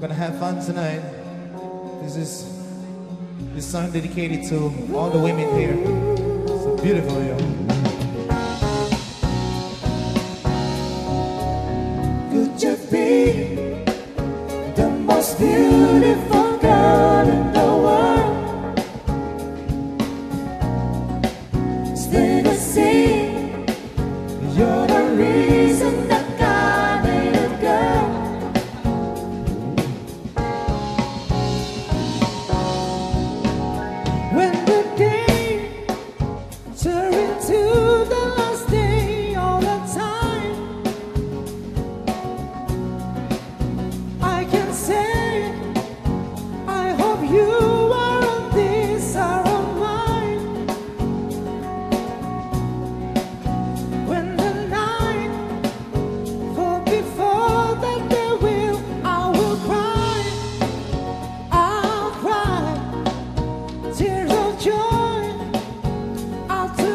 We're gonna have fun tonight. This is this song dedicated to all the women here. It's so beautiful, yo. Could you be the most beautiful?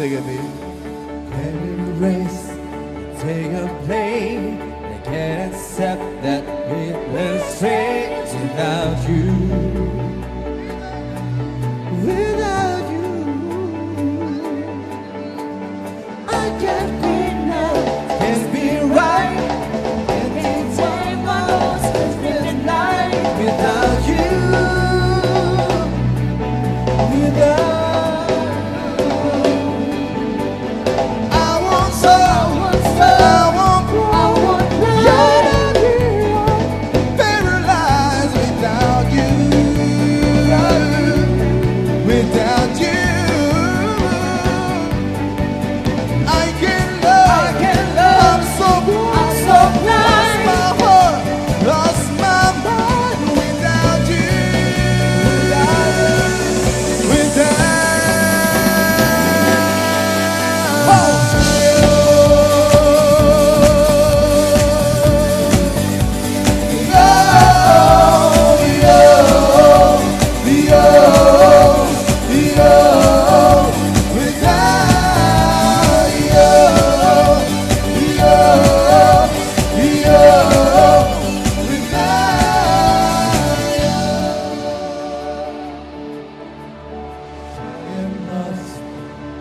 Sing it, baby. Can embrace, take a plane. They can't accept that it will straight without you.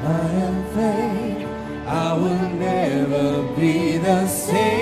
I am free. I will never be the same.